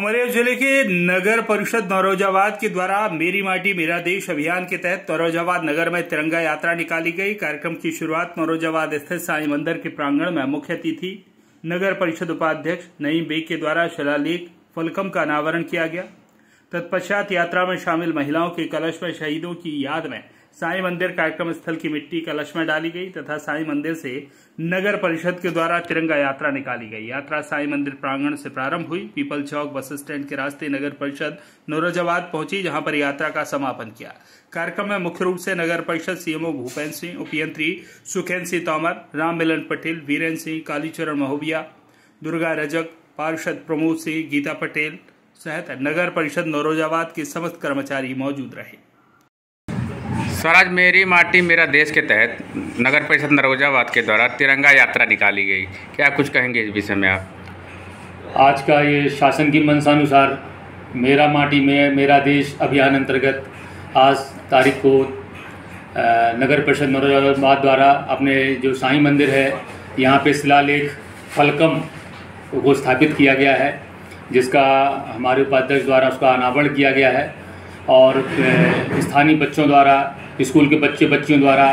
उमरिया ज़िले के नगर परिषद नौरोजाबाद के द्वारा मेरी माटी, मेरा देश अभियान के तहत नौरोजाबाद नगर में तिरंगा यात्रा निकाली गई। कार्यक्रम की शुरुआत नौरोजाबाद स्थित साई मंदिर के प्रांगण में मुख्य अतिथि, नगर परिषद उपाध्यक्ष नईम बेग के द्वारा शिलालेख, फलकम का अनावरण किया गया। तत्पश्चात यात्रा में शामिल महिलाओं के कलश में शहीदों की याद में साई मंदिर कार्यक्रम स्थल की मिट्टी कलश में डाली गई तथा साई मंदिर से नगर परिषद के द्वारा तिरंगा यात्रा निकाली गई। यात्रा साई मंदिर प्रांगण से प्रारंभ हुई। पीपल चौक बस स्टैंड के रास्ते नगर परिषद नौरोजाबाद पहुँची, जहाँ पर यात्रा का समापन किया। कार्यक्रम में मुख्य रूप से नगर परिषद सीएमओ भूपेन्द्र सिंह, उपयंत्री सुखेन्द्र सिंह तोमर, राम मिलन पटेल वीरेन्द्र सिंह, कालीचरण महोबिया, दुर्गा रजक, पार्षद प्रमोद सिंह, गीता पटेल सहित नगर परिषद नौरोजाबाद के समस्त कर्मचारी मौजूद रहे। स्वराज, मेरी माटी मेरा देश के तहत नगर परिषद नरोजाबाद के द्वारा तिरंगा यात्रा निकाली गई। क्या कुछ कहेंगे इस विषय में आप? आज का ये शासन की मनसानुसार मेरा माटी में, मेरा देश अभियान अंतर्गत आज तारीख को नगर परिषद नरोजाबाद द्वारा अपने जो साईं मंदिर है, यहाँ पे शिलालेख फलकम को स्थापित किया गया है, जिसका हमारे उपाध्यक्ष द्वारा उसका अनावरण किया गया है और स्थानीय बच्चों द्वारा स्कूल के बच्चे बच्चियों द्वारा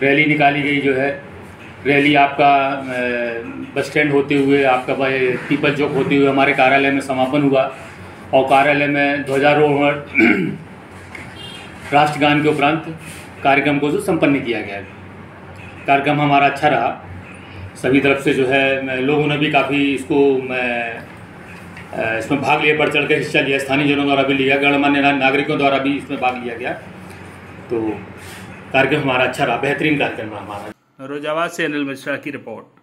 रैली निकाली गई जो है। रैली आपका बस स्टैंड होते हुए, आपका पीपल चौक होते हुए हमारे कार्यालय में समापन हुआ और कार्यालय में ध्वजारोहण, राष्ट्रगान के उपरांत कार्यक्रम को जो संपन्न किया गया। कार्यक्रम हमारा अच्छा रहा। सभी तरफ़ से जो है लोगों ने भी काफ़ी इसको, मैं इसमें भाग लिया बढ़ चढ़ कर हिस्सा लिया। स्थानीय जनों द्वारा भी लिया गणमान्य नागरिकों द्वारा भी इसमें भाग लिया गया। तो कार्यक्रम हमारा अच्छा रहा, बेहतरीन कार्यक्रम रहा हमारा। रोजावाद से अनिल मिश्रा की रिपोर्ट।